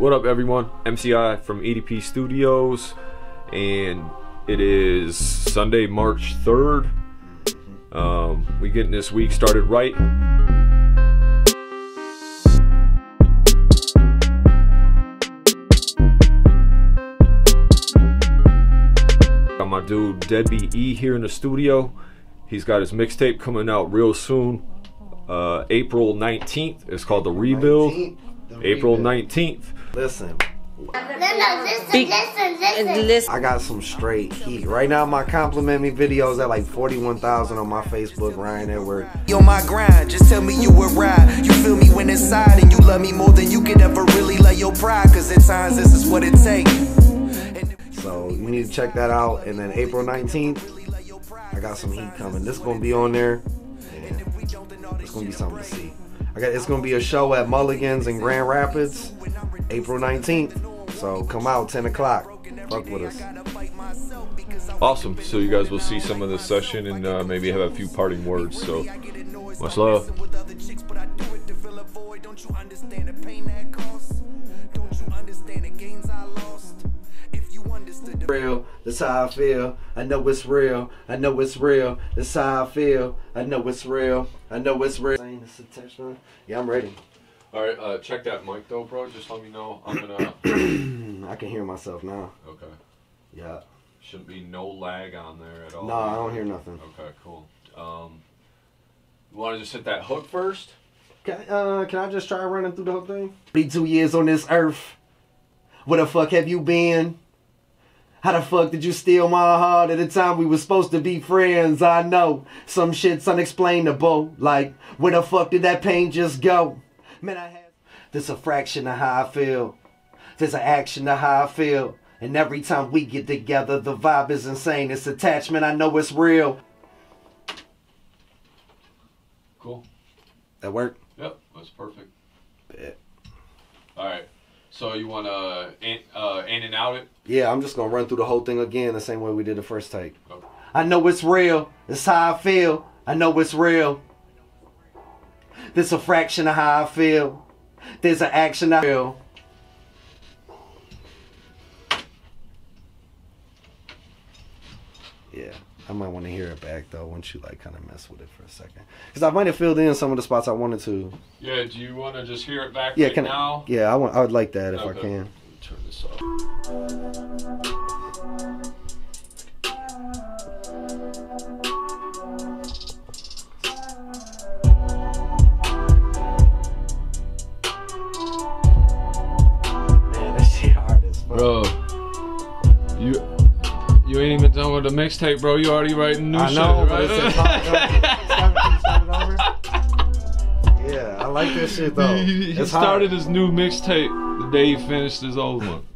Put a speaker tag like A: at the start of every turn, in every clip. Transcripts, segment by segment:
A: What up, everyone? MCI from EDP Studios, and it is Sunday, March 3rd. Um, we getting this week started right. Got my dude Deadbeat E here in the studio. He's got his mixtape coming out real soon. Uh, April 19th. It's called The Rebuild.
B: 19th, the
A: April
B: rebuild.
A: 19th.
B: Listen,
C: No, no, listen, listen, listen.
D: Listen.
B: I got some straight heat. Right now, my compliment me videos at like 41,000 on my Facebook, Ryan Edward.
E: You on my grind, just tell me you would ride. You feel me when inside, and you love me more than you could ever really love your pride. Cause at times this is what it takes.
B: So you need to check that out. And then April 19th, I got some heat coming. This gonna be on there. And it's gonna be something to see. I got it's gonna be a show at Mulligan's in Grand Rapids, April 19th. So come out 10 o'clock. Fuck with us.
A: Awesome. So you guys will see some of the session and uh, maybe have a few parting words. So much love.
B: real. That's how I feel. I know it's real. I know it's real. That's how I feel. I know it's real. I know it's real. Saying it's intentional. Yeah, I'm ready.
A: All right, uh, check that mic though, bro. Just let me know. I'm gonna.
B: I can hear myself now.
A: okay.
B: Yeah.
A: Shouldn't be no lag on there at all.
B: No, I don't hear nothing.
A: Okay, cool. Um, you want to just hit that hook first?
B: Can, uh, can I just try running through the whole thing? 32 years on this earth. Where the fuck have you been? How the fuck did you steal my heart at the time we were supposed to be friends? I know some shit's unexplainable. Like, where the fuck did that pain just go? Man, I have this a fraction of how I feel. There's an action of how I feel. And every time we get together, the vibe is insane. It's attachment, I know it's real.
A: Cool.
B: That worked?
A: Yep, that's perfect.
B: Bet.
A: All right. So you want to in, uh, in and out it?
B: Yeah, I'm just gonna run through the whole thing again the same way we did the first take.
A: Okay.
B: I know it's real. It's how I feel. I know it's real. This a fraction of how I feel. There's an action I feel. Yeah, I might want to hear it back though once you like kind of mess with it for a second, because I might have filled in some of the spots I wanted to.
A: Yeah. Do you want to just hear it back
B: Yeah,
A: right
B: can
A: now?
B: I? Yeah, I want. I would like that if I can.
A: Turn this off. With the mixtape, bro. You already writing new
B: I
A: shit,
B: know, but
A: right?
B: it's start it start it over. Yeah, I like this shit though.
A: he he started
B: hard.
A: his new mixtape the day he finished his old one.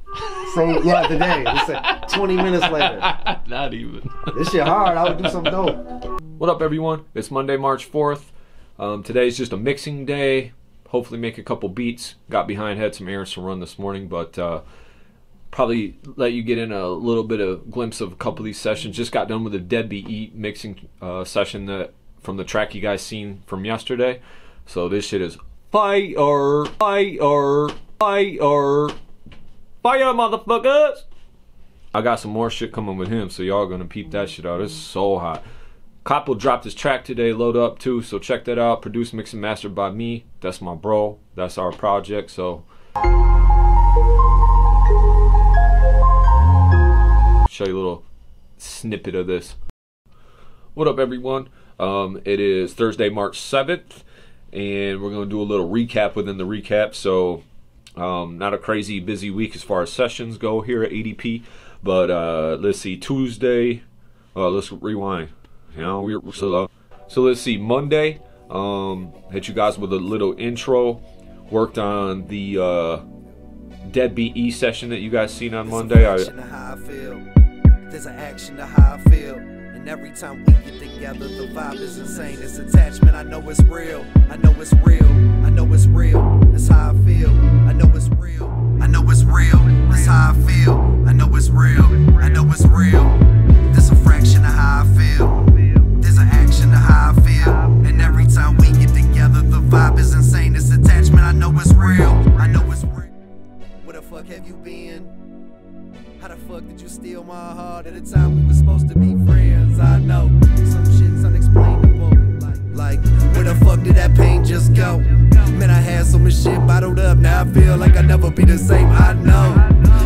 B: Same, yeah, today. It's like 20 minutes later.
A: Not even.
B: This shit hard. I would do something dope.
A: What up, everyone? It's Monday, March 4th. Um, today's just a mixing day. Hopefully, make a couple beats. Got behind, had some errands to run this morning, but uh, probably let you get in a little bit of glimpse of a couple of these sessions. Just got done with a Deadbeat Eat mixing uh, session that from the track you guys seen from yesterday. So this shit is fire, fire, fire, fire, motherfuckers! I got some more shit coming with him, so y'all gonna peep that shit out. It's so hot. Kappo dropped his track today, load up too, so check that out. Produced, mixed, and mastered by me. That's my bro. That's our project. So show you a little snippet of this. What up, everyone? Um, it is Thursday, March seventh, and we're gonna do a little recap within the recap. So um, not a crazy busy week as far as sessions go here at EDP, but uh, let's see Tuesday. Uh, let's rewind. You know, we're so uh, so let's see Monday. Um, hit you guys with a little intro. Worked on the uh, Deadbeat session that you guys seen on Monday. I,
E: There's an action to how I feel. And every time we get together, the vibe is insane. It's attachment. I know it's real. I know it's real. I know it's real. That's how I feel. I know it's real. I know it's real. That's how I feel. I know it's real. I know it's real. There's a fraction of how I feel. There's an action to how I feel. And every time we get together, the vibe is insane. It's attachment. I know it's real. I know it's real. Where the fuck have you been? How the fuck did you steal my heart at a time we were supposed to be friends? I know some shit's unexplainable. Like, like where the fuck did that pain just go? Man, I had so much shit bottled up. Now I feel like I'll never be the same. I know,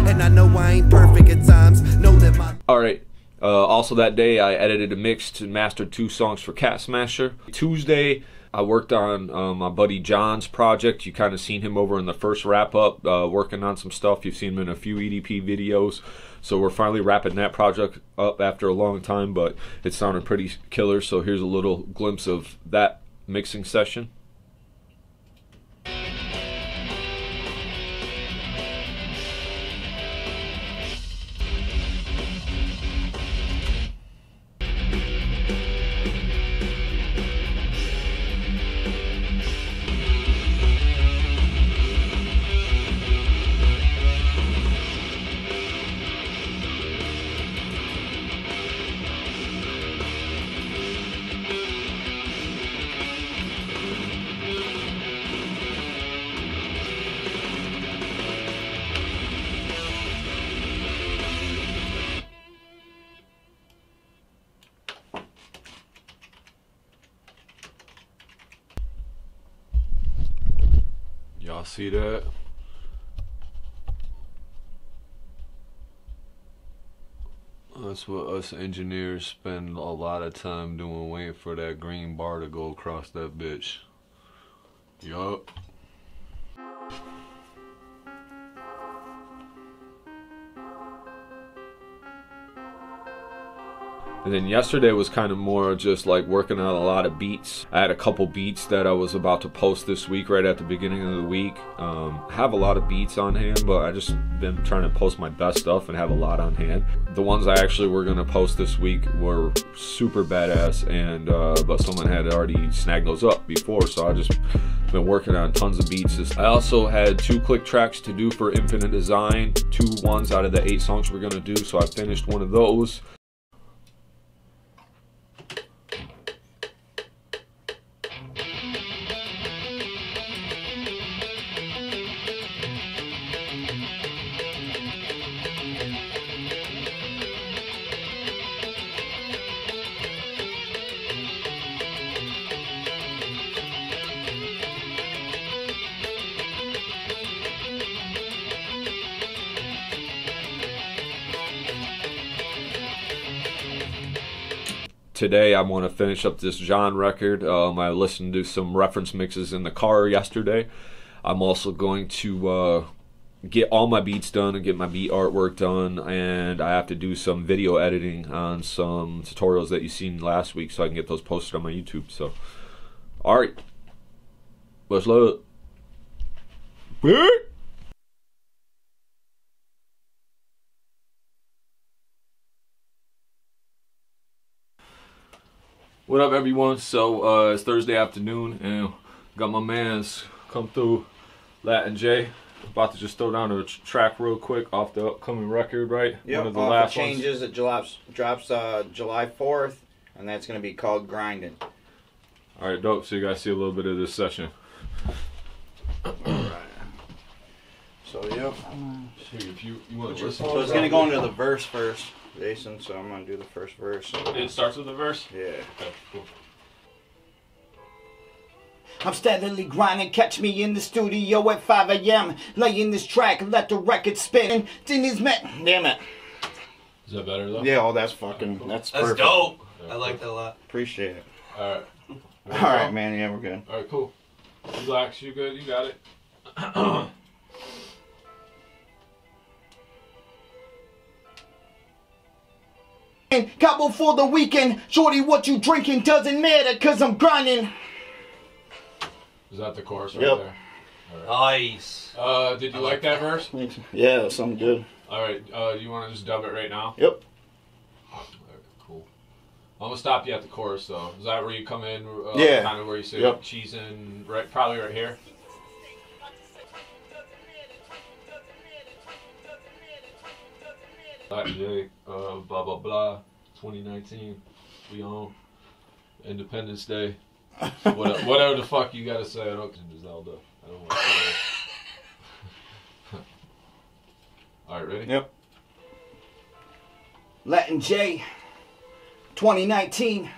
E: and I know I ain't perfect at times. Know that my
A: All right. Uh, also that day, I edited and mixed and mastered two songs for Cat Smasher. Tuesday, I worked on uh, my buddy John's project. You kind of seen him over in the first wrap up, uh, working on some stuff. You've seen him in a few EDP videos. So we're finally wrapping that project up after a long time, but it sounded pretty killer. So here's a little glimpse of that mixing session. Y'all see that? That's what us engineers spend a lot of time doing, waiting for that green bar to go across that bitch. Yup. And then yesterday was kind of more just like working on a lot of beats. I had a couple beats that I was about to post this week, right at the beginning of the week. Um, have a lot of beats on hand, but I just been trying to post my best stuff and have a lot on hand. The ones I actually were gonna post this week were super badass, and uh, but someone had already snagged those up before, so I just been working on tons of beats. I also had two click tracks to do for Infinite Design, two ones out of the eight songs we're gonna do, so I finished one of those. Today I want to finish up this John record. Um, I listened to some reference mixes in the car yesterday. I'm also going to uh, get all my beats done and get my beat artwork done, and I have to do some video editing on some tutorials that you seen last week, so I can get those posted on my YouTube. So, all right, let's load. it. What up, everyone? So uh, it's Thursday afternoon, and got my man's come through, Latin J. About to just throw down a tr- track real quick off the upcoming record, right?
D: Yep,
A: One of the
D: off
A: last
D: the
A: ones.
D: changes it drops drops uh, July fourth, and that's gonna be called grinding.
A: All right, dope. So you guys see a little bit of this session. All right.
D: So yep.
A: if you, you want
D: So it's gonna go into the verse first, Jason. So I'm gonna do the first verse.
A: It starts with the verse.
D: yeah.
A: Okay, cool.
F: I'm steadily grinding, catch me in the studio at 5 a.m. Laying in this track, let the record spin. Then these men. Damn it.
A: Is that better though?
D: Yeah. Oh, that's fucking. That's,
G: That's
D: perfect.
G: dope. I like that a lot.
D: Appreciate it.
A: All right.
D: All right, man. Yeah, we're good.
A: All right, cool. Relax. You good? You got it.
F: Cabo for the weekend. Shorty, what you drinking doesn't matter, cause I'm grinding.
A: Is that the chorus right
D: Yep.
A: there?
G: Nice.
A: Uh, did you like that verse?
D: Yeah, that's something good.
A: All right. Uh, do you want to just dub it right now?
D: Yep.
A: Alright, cool. I'm gonna stop you at the chorus though. Is that where you come in? Uh,
D: Yeah.
A: Kind of where you say
D: Yep.
A: cheese and right, probably right here. Latin J, uh, blah blah blah. 2019, we on Independence Day. What, whatever the fuck you gotta say. I don't Zelda. I don't want to. All right, ready?
D: Yep.
F: Latin J, 2019.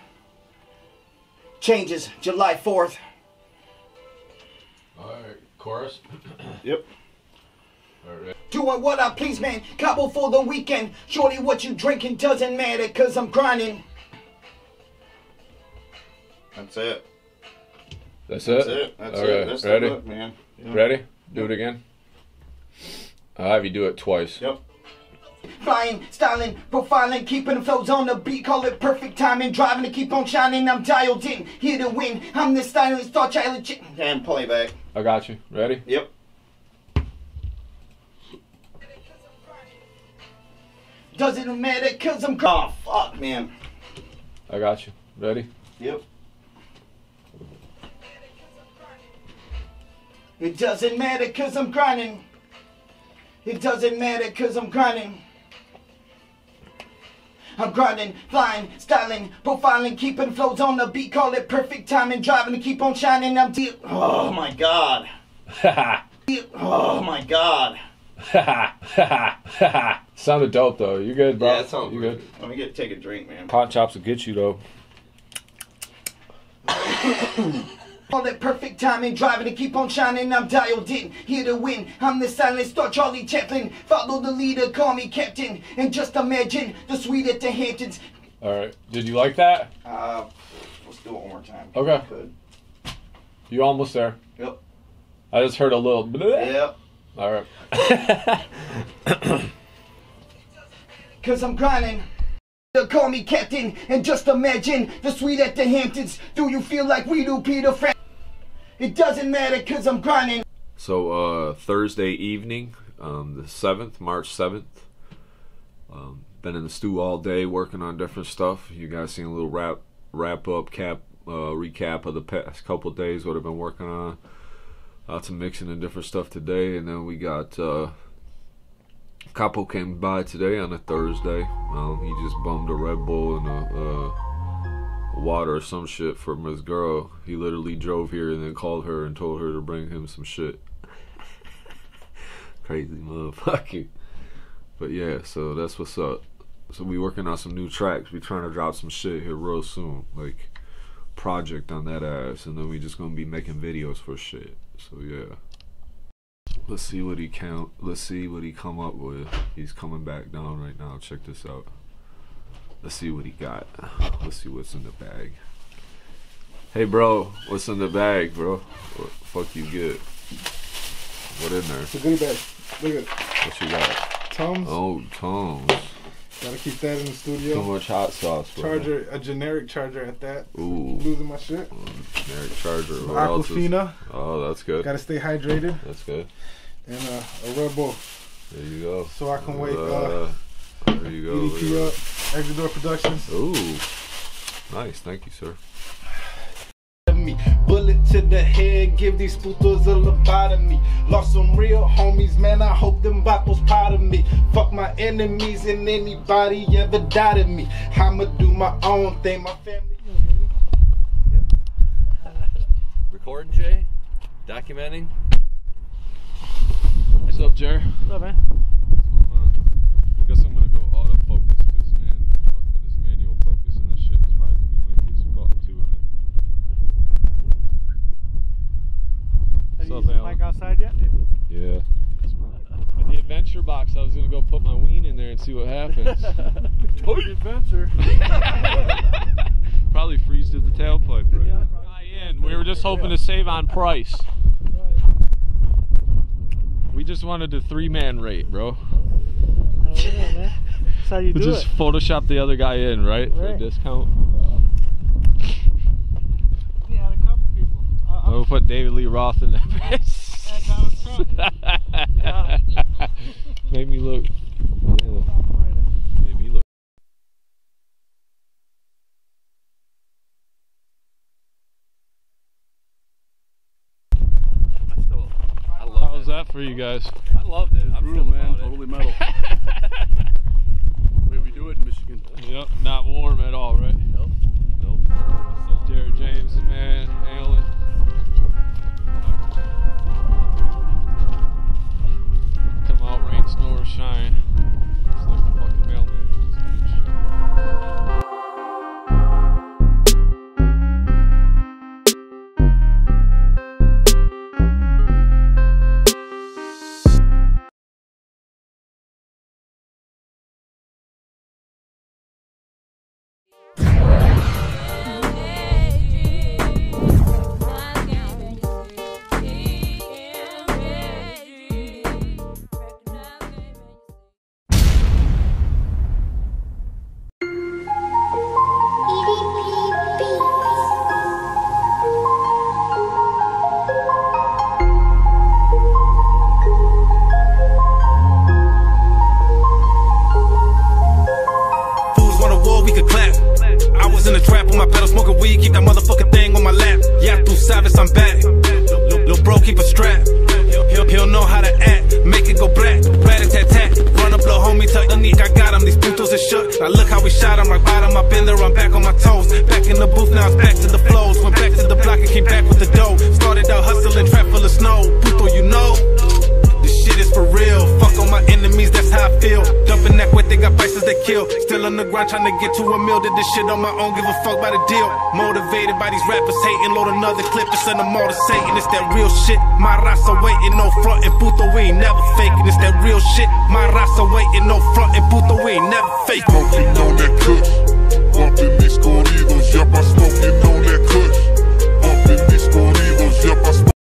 F: Changes July 4th.
A: All right, chorus.
D: Yep.
A: All right, ready?
F: Doing what I please, man. Cabo for the weekend. Shorty, what you drinking doesn't matter, cause I'm grinding.
D: That's it.
A: That's it.
D: That's it. That's
A: All
D: it.
A: right,
D: That's
A: ready?
D: the look, man. Yeah.
A: Ready? Do it again. I'll have you do it twice.
D: Yep.
F: Flying, styling, profiling, keeping the flows on the beat. Call it perfect timing. Driving to keep on shining. I'm dialed in, here to win. I'm the styling star child. chick-
D: And playback.
A: I got you. Ready?
D: Yep.
F: Doesn't matter, cause I'm.
D: Oh fuck, man.
A: I got you. Ready?
D: Yep.
F: It doesn't matter cause I'm grinding. It doesn't matter cause I'm grinding. I'm grinding, flying, styling, profiling, keeping flows on the beat. Call it perfect timing, driving to keep on shining. I'm deep.
D: Oh my god.
A: Ha
D: Oh my god.
A: ha ha ha Sounded dope though. You good, bro?
D: Yeah, it sounds
A: You good?
D: Let me get take a drink, man.
A: Pot chops will get you though.
F: Call it perfect timing, driving to keep on shining. I'm dialed in, here to win. I'm the silent star, Charlie Chaplin. Follow the leader, call me captain. And just imagine the suite at the Hamptons.
A: All right. Did you like that?
D: Uh, let's do it one more time.
A: Okay.
D: Good.
A: You almost there.
D: Yep.
A: I just heard a little. bleh.
D: Yep.
A: All right.
F: Cause I'm grinding. They'll call me captain, and just imagine the suite at the Hamptons. Do you feel like we do, Peter Frank? It doesn't matter, cause I'm grinding.
A: So uh, Thursday evening, um, the seventh, March seventh. Um, been in the stew all day working on different stuff. You guys seen a little wrap wrap up cap uh, recap of the past couple days what I've been working on. Lots of mixing and different stuff today, and then we got uh, Kappo came by today on a Thursday. Um, he just bummed a Red Bull and a. Uh, water or some shit from his girl. He literally drove here and then called her and told her to bring him some shit. Crazy motherfucker. But yeah, so that's what's up. So we working on some new tracks. We trying to drop some shit here real soon. Like project on that ass. And then we just gonna be making videos for shit. So yeah. Let's see what he count let's see what he come up with. He's coming back down right now. Check this out. Let's see what he got. Let's see what's in the bag. Hey, bro, what's in the bag, bro? What fuck you get? What in there?
H: It's a goodie bag. Look at
A: What you got?
H: Tums.
A: Oh, Toms.
H: Gotta keep that in the studio.
A: Too much hot sauce, bro.
H: Charger, a generic charger at that.
A: Ooh,
H: Losing my shit.
A: generic charger. What
H: Aquafina.
A: Oh, that's good.
H: Gotta stay hydrated.
A: That's good.
H: And uh, a Red Bull.
A: There you go.
H: So I can wake uh,
A: Uh, there you go.
H: EDP up. Exit Door Productions.
A: Ooh, nice. Thank you, sir.
I: Me. Bullet to the head, give these putos a lobotomy. Lost some real homies, man. I hope them vatos proud of me. Fuck my enemies and anybody ever doubted me. I'ma do my own thing, my family.
G: Recording, Jay? Documenting?
A: What's up, Jer?
J: What's up, man?
A: Guess I'm gonna go autofocus because man, fucking with this manual focus and this shit is probably gonna be windy as fuck too. And
J: Have
A: What's
J: you
A: up,
J: used the
A: Alan?
J: mic outside yet?
A: then, yeah. In the adventure box, I was gonna go put my ween in there and see what happens.
J: adventure.
A: probably freeze to the tailpipe right now. In. We were just hoping to save on price. We just wanted a three man rate, bro.
J: Hell yeah, man. That's how you
A: We
J: do
A: just
J: it.
A: Photoshop the other guy in, right? For a
J: Right.
A: discount.
J: Yeah, a couple people. I,
A: We'll put David Lee Roth in that bitch.
J: And Donald Trump. Yeah.
A: Made me look. Yeah, made me look.
G: I still, I love
A: How's that for you guys?
G: I loved it. I'm
K: brutal,
G: still
K: man.
G: about
K: Totally
G: it.
K: metal. way we do it in Michigan.
A: Yep, not warm at all, right?
G: Nope. Nope.
A: Jerry James, the man, Alan. Come out, rain, snow, or shine.
H: Travis, ill. Dumping that wet, they got prices they kill. Still on the grind, trying to get to a mill. Did this shit on my own, give a fuck about a deal. Motivated by these rappers hating, load another clip to send them all to Satan. It's that real shit. My raza waiting, no front and puto, we ain't never faking. It's that real shit. My raza waiting, no front and puto, we ain't never faking.
L: Smoking on that kush, bumping these corridos. Yep, I smoking on that kush, bumping these corridos. Yep, I